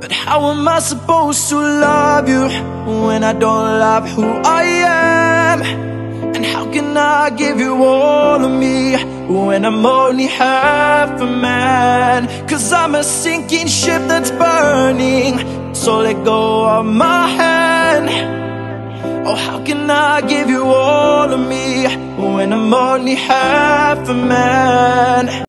But how am I supposed to love you when I don't love who I am? And how can I give you all of me when I'm only half a man? Cause I'm a sinking ship that's burning, so let go of my hand. Oh, how can I give you all of me when I'm only half a man?